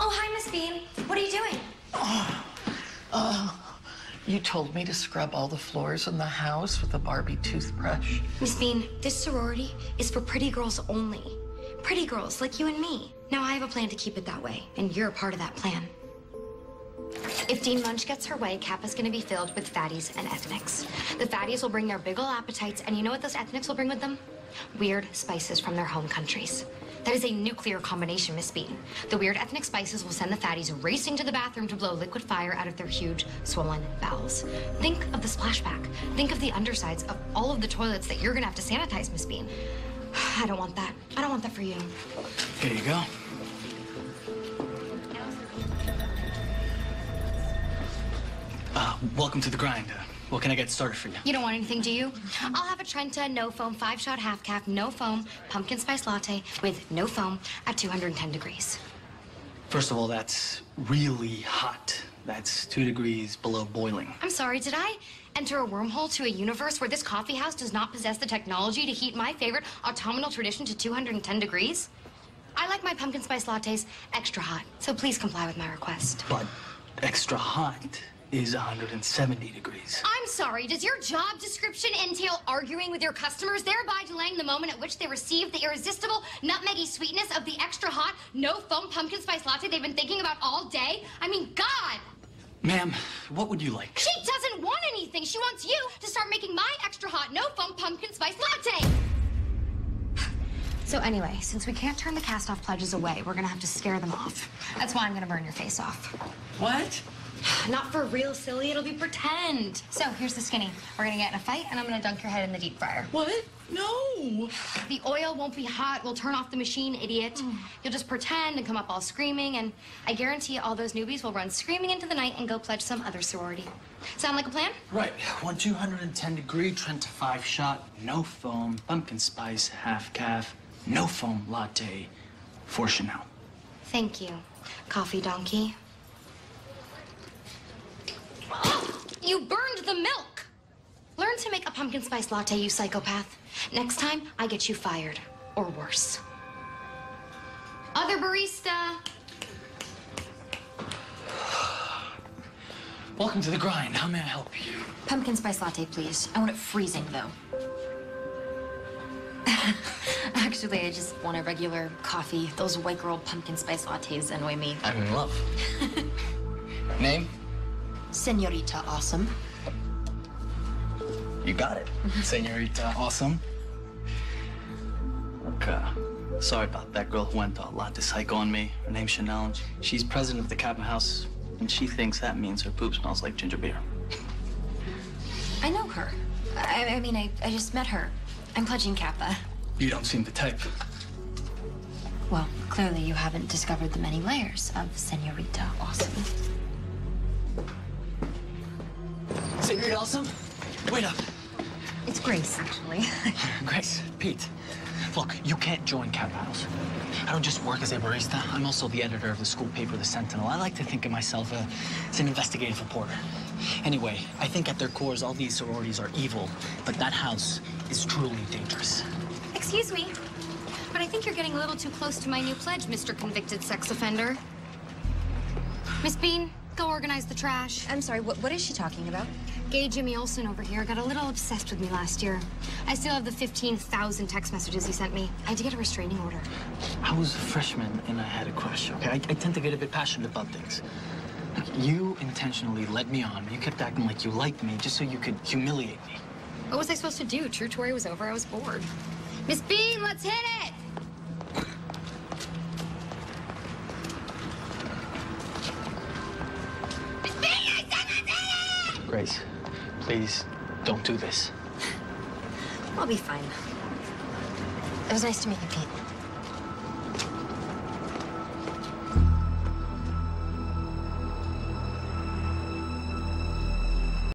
Oh, hi, Miss Bean. What are you doing? Oh, oh. You told me to scrub all the floors in the house with a Barbie toothbrush. Miss Bean, this sorority is for pretty girls only. Pretty girls like you and me. Now, I have a plan to keep it that way, and you're a part of that plan. If Dean Munsch gets her way, Kappa's gonna be filled with fatties and ethnics. The fatties will bring their big ol' appetites, and you know what those ethnics will bring with them? Weird spices from their home countries. That is a nuclear combination, Miss Bean. The weird ethnic spices will send the fatties racing to the bathroom to blow liquid fire out of their huge, swollen bowels. Think of the splashback. Think of the undersides of all of the toilets that you're gonna have to sanitize, Miss Bean. I don't want that. I don't want that for you. Here you go. Uh, welcome to the grind. Uh, what can I get started for you? You don't want anything, do you? I'll have a Trenta no foam five shot half caf, no foam pumpkin spice latte with no foam at 210 degrees. First of all, that's really hot. That's two degrees below boiling. I'm sorry, did I enter a wormhole to a universe where this coffee house does not possess the technology to heat my favorite autumnal tradition to 210 degrees? I like my pumpkin spice lattes extra hot, so please comply with my request. But extra hot is 170 degrees. I'm sorry, does your job description entail arguing with your customers, thereby delaying the moment at which they receive the irresistible nutmeggy sweetness of the extra hot, no foam pumpkin spice latte they've been thinking about all day? I mean, God! Ma'am, what would you like? She doesn't want anything. She wants you to start making my extra hot, no foam pumpkin spice latte. So anyway, since we can't turn the cast off pledges away, we're gonna have to scare them off. That's why I'm gonna burn your face off. What? Not for real, silly. It'll be pretend. So here's the skinny. We're gonna get in a fight, and I'm gonna dunk your head in the deep fryer. What? No. The oil won't be hot. We'll turn off the machine, idiot. Mm. You'll just pretend and come up all screaming, and I guarantee all those newbies will run screaming into the night and go pledge some other sorority. Sound like a plan? Right. One 210 degree Trenta 5 shot, no foam, pumpkin spice, half caf, no foam latte for Chanel. Thank you, coffee donkey. You burned the milk! Learn to make a pumpkin spice latte, you psychopath. Next time, I get you fired. Or worse. Other barista. Welcome to the grind. How may I help you? Pumpkin spice latte, please. I want it freezing, though. Actually, I just want a regular coffee. Those white girl pumpkin spice lattes annoy me. I'm in love. Name? Senorita Awesome. You got it. Senorita Awesome. Look, uh, sorry about that girl who went all to psycho on me. Her name's Chanel. and She's president of the Kappa House, and she thinks that means her poop smells like ginger beer. I know her. I, I mean, I, I just met her. I'm pledging Kappa. You don't seem the type. Well, clearly you haven't discovered the many layers of Senorita Awesome. Senorita Awesome? Wait up. It's Grace, actually. Grace, Pete, look, you can't join Kappa House. I don't just work as a barista. I'm also the editor of the school paper, The Sentinel. I like to think of myself uh, as an investigative reporter. Anyway, I think at their cores, all these sororities are evil, but that house is truly dangerous. Excuse me, but I think you're getting a little too close to my new pledge, Mr. Convicted Sex Offender. Miss Bean, go organize the trash. I'm sorry, what, what is she talking about? Gay Jimmy Olsen over here got a little obsessed with me last year. I still have the 15,000 text messages he sent me. I had to get a restraining order. I was a freshman and I had a crush, okay? I, I tend to get a bit passionate about things. You intentionally led me on. You kept acting like you liked me just so you could humiliate me. What was I supposed to do? True Tory was over. I was bored. Miss Bean, let's hit it! Miss Bean, I said let's hit it! Grace, please don't do this. I'll be fine. It was nice to meet you, Pete.